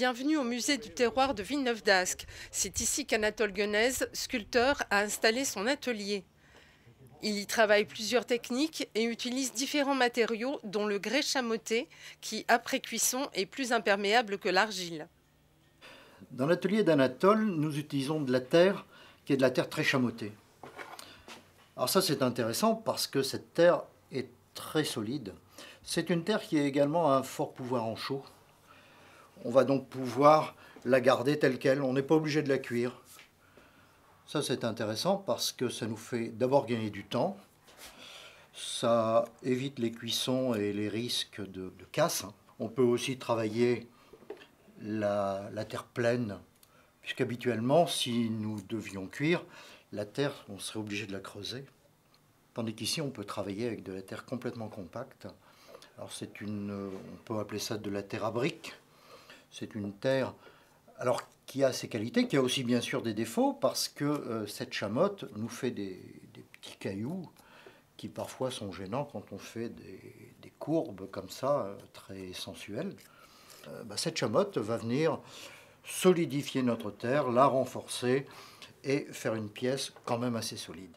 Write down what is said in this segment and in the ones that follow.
Bienvenue au musée du terroir de Villeneuve d'Ascq. C'est ici qu'Anatole Guenez, sculpteur, a installé son atelier. Il y travaille plusieurs techniques et utilise différents matériaux, dont le grès chamoté, qui, après cuisson, est plus imperméable que l'argile. Dans l'atelier d'Anatole, nous utilisons de la terre qui est de la terre très chamotée. Alors ça, c'est intéressant parce que cette terre est très solide. C'est une terre qui a également un fort pouvoir en chaud. On va donc pouvoir la garder telle qu'elle. On n'est pas obligé de la cuire. Ça, c'est intéressant parce que ça nous fait d'abord gagner du temps. Ça évite les cuissons et les risques de, casse. On peut aussi travailler la, la terre pleine, puisqu'habituellement, si nous devions cuire, la terre, on serait obligé de la creuser. Tandis qu'ici, on peut travailler avec de la terre complètement compacte. Alors, c'est une, on peut appeler ça de la terre à briques. C'est une terre, qui a ses qualités, qui a aussi bien sûr des défauts, parce que euh, cette chamotte nous fait des, petits cailloux qui parfois sont gênants quand on fait des, courbes comme ça, euh, très sensuelles. Euh, bah, cette chamotte va venir solidifier notre terre, la renforcer et faire une pièce quand même assez solide.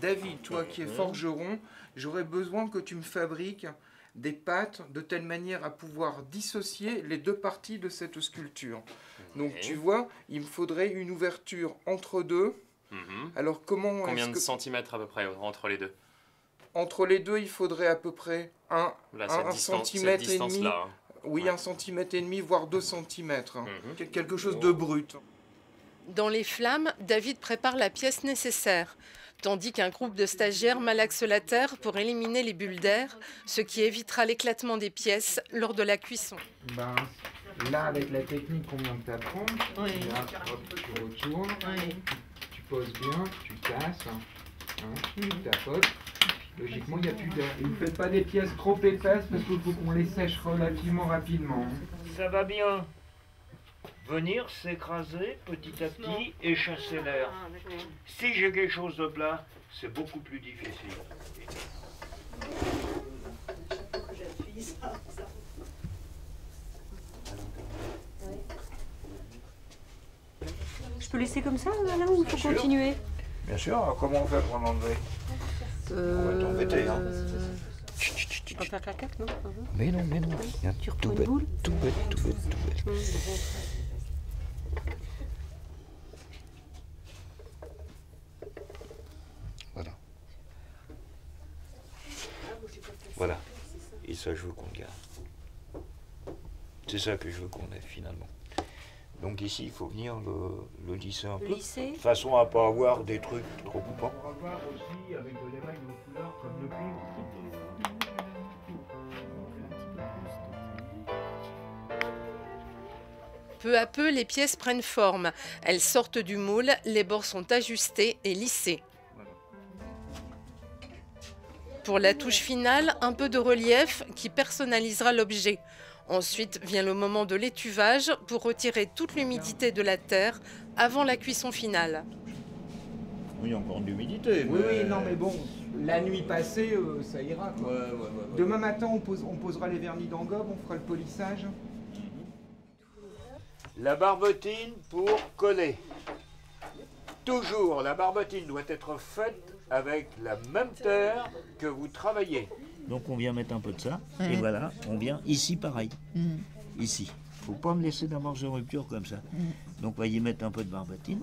David, toi qui es forgeron, j'aurais besoin que tu me fabriques des pâtes de telle manière à pouvoir dissocier les deux parties de cette sculpture. Donc tu vois, il me faudrait une ouverture entre deux. Mhm. Alors comment Combien de centimètres à peu près entre les deux? Entre les deux, il faudrait à peu près un, centimètre et demi. Là, hein. Oui, un centimètre et demi, voire deux centimètres. Mhm. Quelque chose de brut. Dans les flammes, David prépare la pièce nécessaire tandis qu'un groupe de stagiaires malaxe la terre pour éliminer les bulles d'air, ce qui évitera l'éclatement des pièces lors de la cuisson. Ben, là, avec la technique qu'on vient de t'apprendre, tu retournes, tu poses bien, tu casses, hein, tu tapotes. Logiquement, il n'y a plus d'air. ne faites pas des pièces trop épaisses parce qu'il faut qu'on les sèche relativement rapidement. Ça va bien venir s'écraser petit à petit et chasser l'air. Ah, si j'ai quelque chose de plat, c'est beaucoup plus difficile. Je peux laisser comme ça, là, ou il faut continuer Bien sûr, comment on fait pour l'enlever euh... On va t'embêter, hein. Tu peux faire cacac, non Mais non, mais non. Tu reprends une boule Tout bête, tout bête, tout bête. Hum, Voilà. Et ça, je veux qu'on le garde. C'est ça que je veux qu'on ait finalement. Donc ici, il faut venir le, lisser un peu. De façon à ne pas avoir des trucs trop coupants. On va voir aussi avec de l'émail de couleur comme le Peu à peu, les pièces prennent forme. Elles sortent du moule, les bords sont ajustés et lissés. Pour la touche finale, un peu de relief qui personnalisera l'objet. Ensuite vient le moment de l'étuvage pour retirer toute l'humidité de la terre avant la cuisson finale. Oui, encore de l'humidité. Oui, oui, non, mais bon, la nuit passée, euh, ça ira. Demain matin, on, on, posera les vernis d'engobe, on fera le polissage. La barbotine pour coller. Toujours, la barbotine doit être faite avec la même terre que vous travaillez. Donc on vient mettre un peu de ça, et voilà, on vient ici pareil. Mm. Ici. faut pas me laisser d'amorce de rupture comme ça. Mm. Donc on va y mettre un peu de barbotine.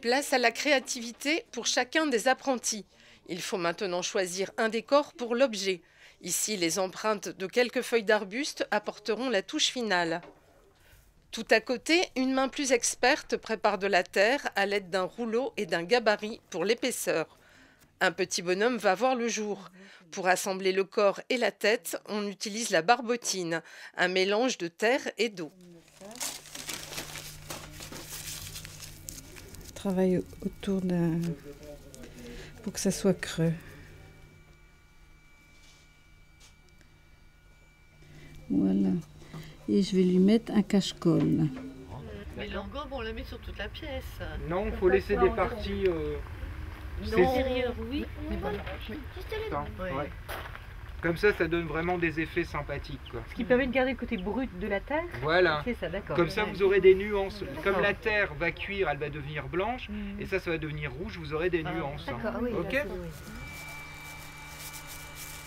Place à la créativité pour chacun des apprentis. Il faut maintenant choisir un décor pour l'objet. Ici, les empreintes de quelques feuilles d'arbustes apporteront la touche finale. Tout à côté, une main plus experte prépare de la terre à l'aide d'un rouleau et d'un gabarit pour l'épaisseur. Un petit bonhomme va voir le jour. Pour assembler le corps et la tête, on utilise la barbotine, un mélange de terre et d'eau. Travaille autour d'un pour que ça soit creux. Voilà. Et je vais lui mettre un cache-colle. Mais l'engobe, on la met sur toute la pièce. Non, il faut laisser des parties. Euh... L'intérieur, oui. Comme ça, ça donne vraiment des effets sympathiques. Ce qui permet de garder le côté brut de la terre. Voilà. C'est ça, d'accord. Comme ça, vous aurez des nuances. Comme la terre va cuire, elle va devenir blanche, mm. et ça, ça va devenir rouge. Vous aurez des ah, nuances. D'accord, oui. Ok.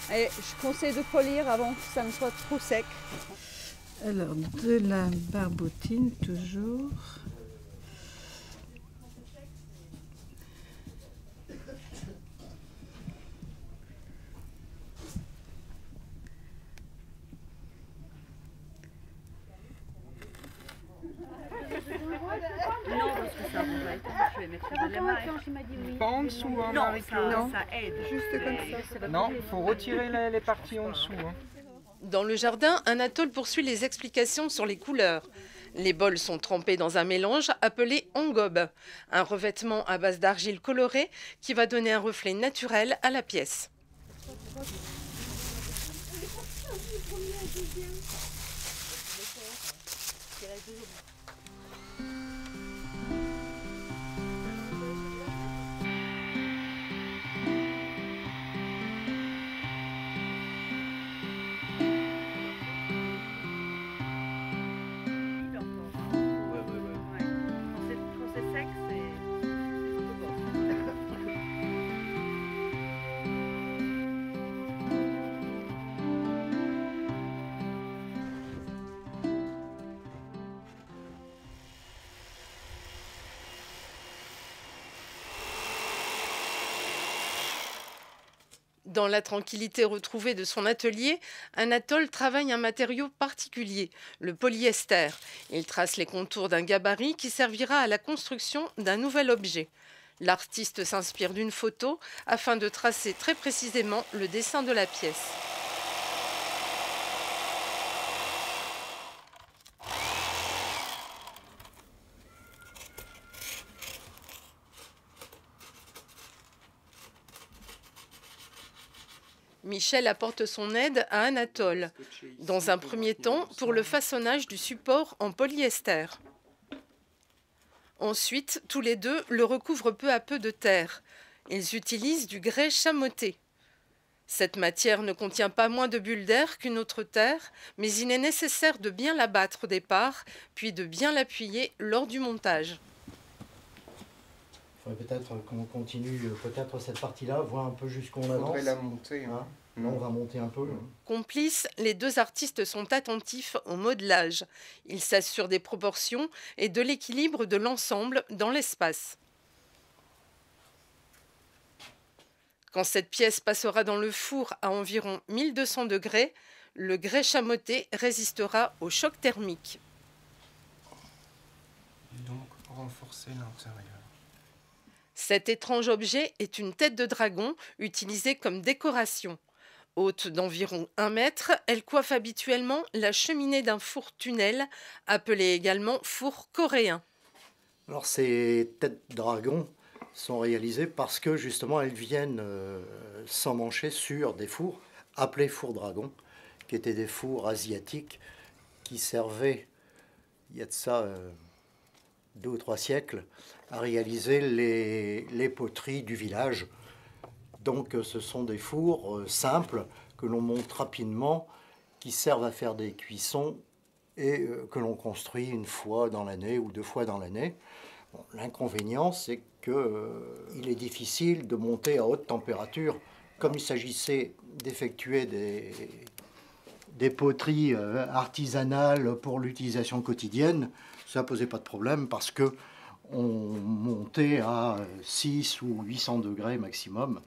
Je conseille de polir avant que ça ne soit trop sec. Alors, de la barbotine toujours. Pas en dessous, hein, Non, ça, aide. Juste comme ça. Non, il faut retirer les, parties en dessous. Hein. Dans le jardin, Anatole poursuit les explications sur les couleurs. Les bols sont trempés dans un mélange appelé engobe, un revêtement à base d'argile colorée qui va donner un reflet naturel à la pièce. Dans la tranquillité retrouvée de son atelier, Anatole travaille un matériau particulier, le polyester. Il trace les contours d'un gabarit qui servira à la construction d'un nouvel objet. L'artiste s'inspire d'une photo afin de tracer très précisément le dessin de la pièce. Michel apporte son aide à Anatole, dans un premier temps pour le façonnage du support en polyester. Ensuite, tous les deux le recouvrent peu à peu de terre. Ils utilisent du grès chamoté. Cette matière ne contient pas moins de bulles d'air qu'une autre terre, mais il est nécessaire de bien l'abattre au départ, puis de bien l'appuyer lors du montage peut-être qu'on continue euh, peut-être cette partie-là, voir un peu jusqu'où on avance. la monter. Hein. Hein on va monter un peu. Complices, les deux artistes sont attentifs au modelage. Ils s'assurent des proportions et de l'équilibre de l'ensemble dans l'espace. Quand cette pièce passera dans le four à environ 1200 degrés, le grès chamoté résistera au choc thermique. donc renforcer l'intérieur. Cet étrange objet est une tête de dragon utilisée comme décoration. Haute d'environ un mètre, elle coiffe habituellement la cheminée d'un four-tunnel, appelé également four coréen. Alors ces têtes de dragon sont réalisées parce que justement elles viennent euh, s'emmancher sur des fours appelés fours dragon, qui étaient des fours asiatiques qui servaient, il y a de ça euh, deux ou trois siècles, à réaliser les, poteries du village. Donc ce sont des fours euh, simples que l'on monte rapidement, qui servent à faire des cuissons et euh, que l'on construit une fois dans l'année ou deux fois dans l'année. L'inconvénient, c'est qu'il euh, est difficile de monter à haute température. Comme il s'agissait d'effectuer des, des poteries artisanales pour l'utilisation quotidienne, ça ne posait pas de problème parce que on montait à 6 ou 800 degrés maximum.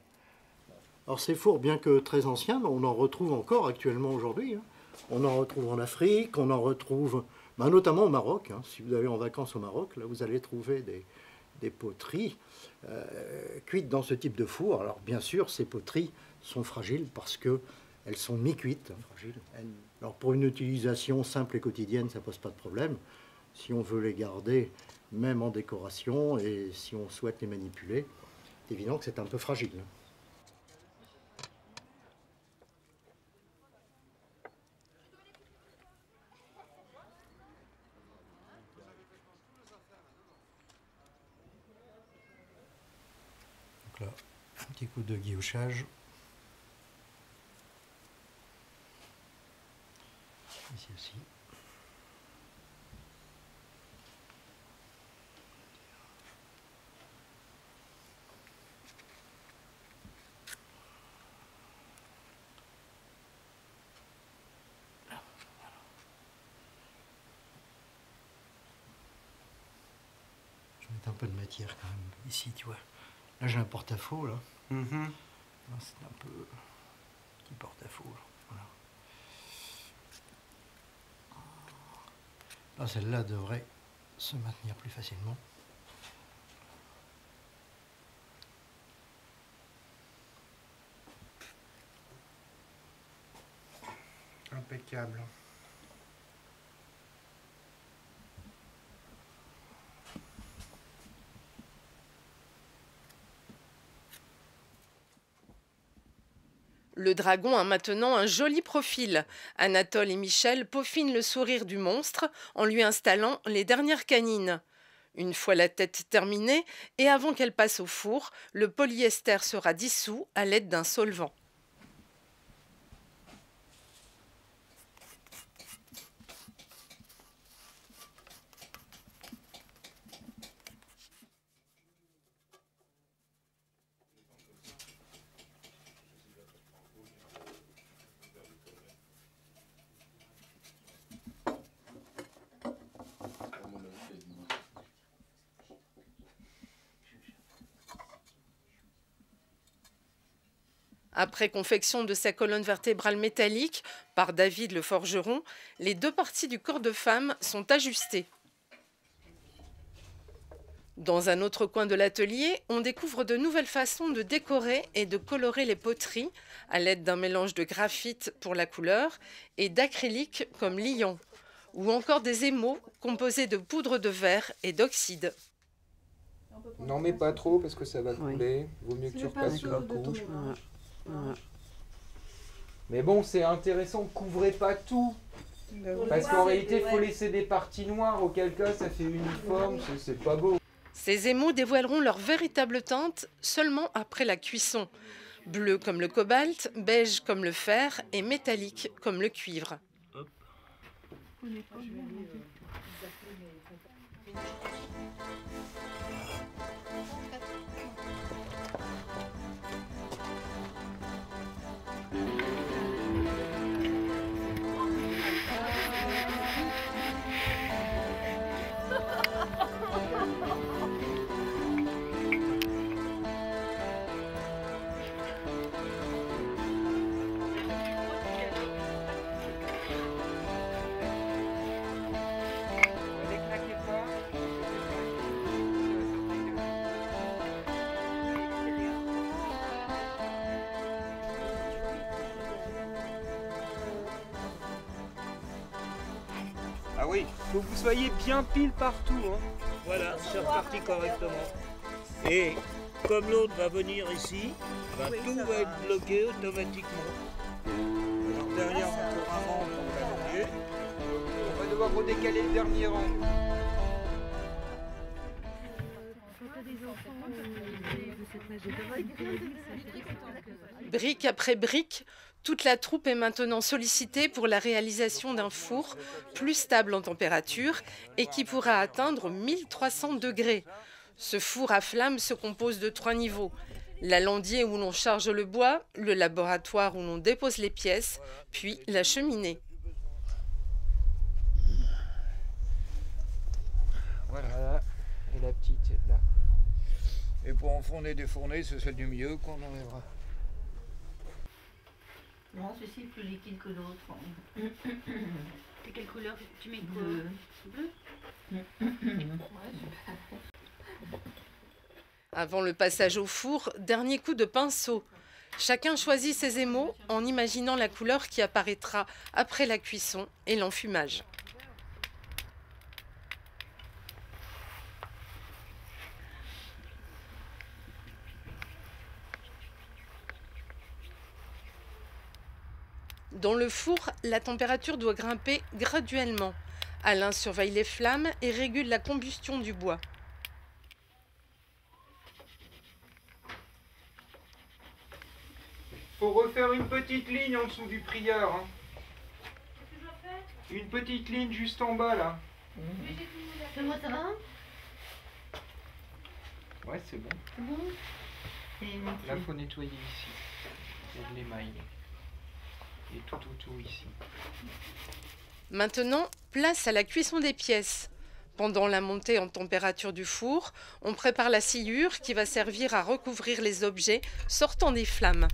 Alors ces fours, bien que très anciens, on en retrouve encore actuellement aujourd'hui. Hein. On en retrouve en Afrique, on en retrouve ben, notamment au Maroc. Hein. Si vous allez en vacances au Maroc, là vous allez trouver des, poteries euh, cuites dans ce type de four. Alors bien sûr, ces poteries sont fragiles parce qu'elles sont mi-cuites. Hein, alors pour une utilisation simple et quotidienne, ça pose pas de problème. Si on veut les garder même en décoration, et si on souhaite les manipuler, c'est évident que c'est un peu fragile. Donc là, un petit coup de guillouchage. Ici aussi. Quand même ici, tu vois. Là, j'ai un porte-à-faux, là. Mm-hmm. C'est un peu petit porte-à-faux. Voilà. Là, celle-là devrait se maintenir plus facilement. Impeccable. Le dragon a maintenant un joli profil. Anatole et Michel peaufinent le sourire du monstre en lui installant les dernières canines. Une fois la tête terminée, et avant qu'elle passe au four, le polyester sera dissous à l'aide d'un solvant. Après confection de sa colonne vertébrale métallique par David le forgeron, les deux parties du corps de femme sont ajustées. Dans un autre coin de l'atelier, on découvre de nouvelles façons de décorer et de colorer les poteries à l'aide d'un mélange de graphite pour la couleur et d'acrylique comme liant, ou encore des émaux composés de poudre de verre et d'oxyde. N'en mets pas trop parce que ça va couler. Vaut mieux que tu repasses sur la couche. Mais bon, c'est intéressant, couvrez pas tout. Parce qu'en réalité, il faut laisser des parties noires, auquel cas ça fait uniforme, c'est pas beau. Ces émaux dévoileront leur véritable teinte seulement après la cuisson. Bleu comme le cobalt, beige comme le fer et métallique comme le cuivre. Oui, faut que vous soyez bien pile partout. Hein. Voilà, c'est reparti correctement. Et comme l'autre va venir ici, ben, tout va être bloqué automatiquement. Alors derrière, encore un rang pour On va devoir redécaler le dernier rang. Brique après brique, toute la troupe est maintenant sollicitée pour la réalisation d'un four plus stable en température et qui pourra atteindre 1300 degrés. Ce four à flamme se compose de trois niveaux. L'alandier où l'on charge le bois, le laboratoire où l'on dépose les pièces, puis la cheminée. Voilà, et la petite là. Et pour enfourner des fournées, c'est celle du milieu qu'on enlèvera. Non, ceci est plus liquide que l'autre. Et quelle couleur Tu mets quoi Bleu Avant le passage au four, dernier coup de pinceau. Chacun choisit ses émaux en imaginant la couleur qui apparaîtra après la cuisson et l'enfumage. Dans le four, la température doit grimper graduellement. Alain surveille les flammes et régule la combustion du bois. Faut refaire une petite ligne en dessous du prieur. Hein. Une petite ligne juste en bas là. C'est moi ça va Ouais, c'est bon. Bon? Là, faut nettoyer ici. Il y a de l'émail. Et tout ici. Maintenant, place à la cuisson des pièces. Pendant la montée en température du four, on prépare la sciure qui va servir à recouvrir les objets sortant des flammes.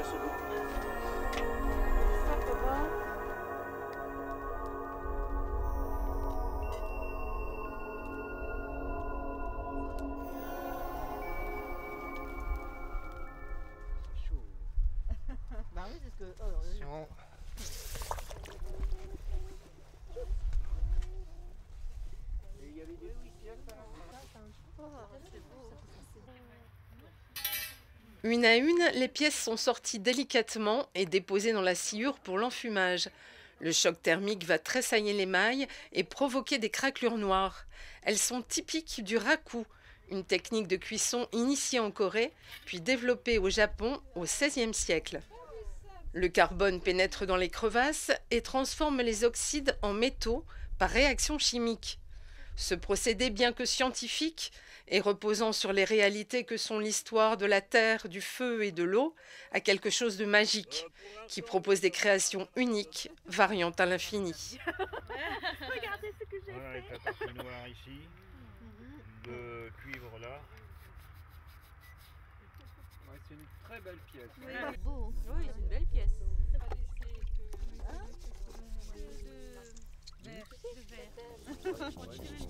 ouais, c'est bon. C'est bon. Une à une, les pièces sont sorties délicatement et déposées dans la sciure pour l'enfumage. Le choc thermique va tressailler les mailles et provoquer des craquelures noires. Elles sont typiques du raku, une technique de cuisson initiée en Corée, puis développée au Japon au XVIe siècle. Le carbone pénètre dans les crevasses et transforme les oxydes en métaux par réaction chimique. Ce procédé, bien que scientifique, et reposant sur les réalités que sont l'histoire de la terre, du feu et de l'eau, a quelque chose de magique, qui propose des créations uniques, variant à l'infini. Regardez ce que j'ai voilà, fait. partie noire ici, le cuivre là. Ouais, c'est une très belle pièce. Oui, beau. oui c'est une belle pièce. Hein de, de, de verre.